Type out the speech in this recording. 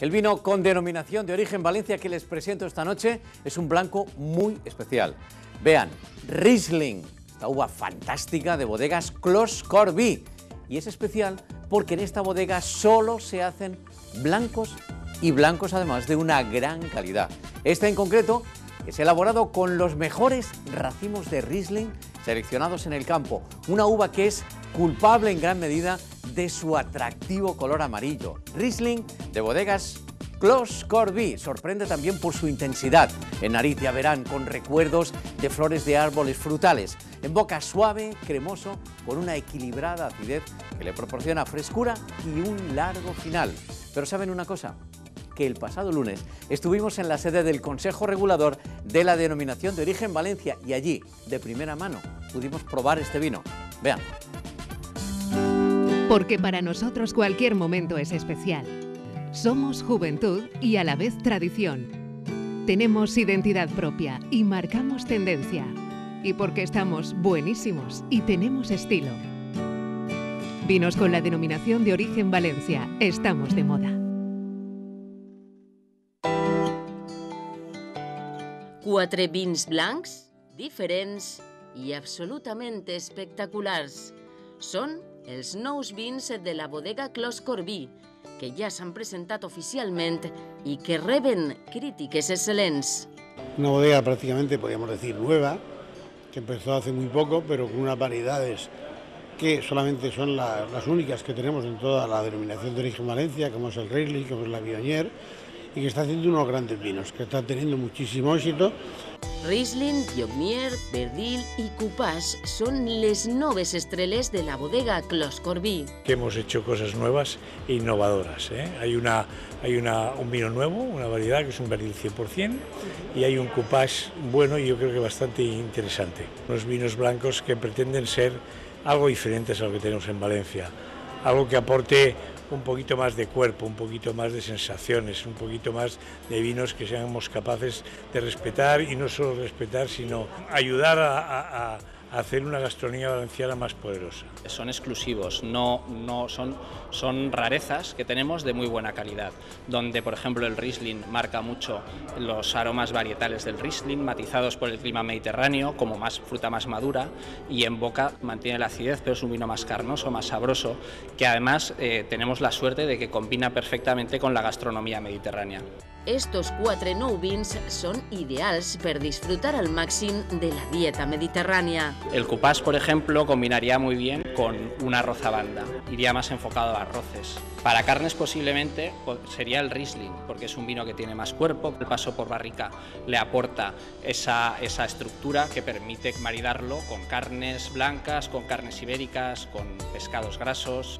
El vino con denominación de origen Valencia que les presento esta noche es un blanco muy especial. Vean, Riesling, esta uva fantástica de bodegas Clos Corby. Y es especial porque en esta bodega solo se hacen blancos y blancos además de una gran calidad. Este en concreto es elaborado con los mejores racimos de Riesling seleccionados en el campo. Una uva que es culpable en gran medida de su atractivo color amarillo. Riesling de bodegas Clos Corby sorprende también por su intensidad. En nariz ya verán con recuerdos de flores de árboles frutales. En boca suave, cremoso, con una equilibrada acidez que le proporciona frescura y un largo final. Pero ¿saben una cosa? que el pasado lunes estuvimos en la sede del Consejo Regulador de la Denominación de Origen Valencia y allí, de primera mano, pudimos probar este vino. Vean. Porque para nosotros cualquier momento es especial. Somos juventud y a la vez tradición. Tenemos identidad propia y marcamos tendencia. Y porque estamos buenísimos y tenemos estilo. Vinos con la denominación de origen Valencia. Estamos de moda. Quatre vins blancs, diferents i absolutament espectaculars. Són els nous vins de la bodega Clos Corbí, que ja s'han presentat oficialment i que reben crítiques excel·lents. Una bodega prácticamente, podríamos decir, nueva, que empezó hace muy poco, pero con unas variedades que solamente son la, las únicas que tenemos en toda la denominación de origen Valencia, como es el Riesling, como es la Viognier, y que está haciendo unos grandes vinos, que están teniendo muchísimo éxito. Riesling, Viognier, Verdil y Coupage son les noves estrellas de la bodega Clos Corbí. Que hemos hecho cosas nuevas e innovadoras. ¿eh? Hay, una, hay un vino nuevo, una variedad que es un Verdil 100% y hay un Coupage bueno y yo creo que bastante interesante. Unos vinos blancos que pretenden ser algo diferentes a lo que tenemos en Valencia. Algo que aporte un poquito más de cuerpo, un poquito más de sensaciones, un poquito más de vinos que seamos capaces de respetar y no solo respetar, sino ayudar a, hacer una gastronomía valenciana más poderosa. Son exclusivos, no, no son, son rarezas que tenemos de muy buena calidad, donde por ejemplo el Riesling marca mucho los aromas varietales del Riesling, matizados por el clima mediterráneo, como más fruta más madura, y en boca mantiene la acidez, pero es un vino más carnoso, más sabroso, que además eh, tenemos la suerte de que combina perfectamente con la gastronomía mediterránea. Estos quatre nou vins són ideals per disfrutar al màxim de la dieta mediterránea. El cupás, por ejemplo, combinaría muy bien con un arroz a banda, iría más enfocado a arroces. Para carnes posiblemente sería el Riesling, porque es un vino que tiene más cuerpo, el paso por barrica le aporta esa, esa estructura que permite maridarlo con carnes blancas, con carnes ibéricas, con pescados grasos.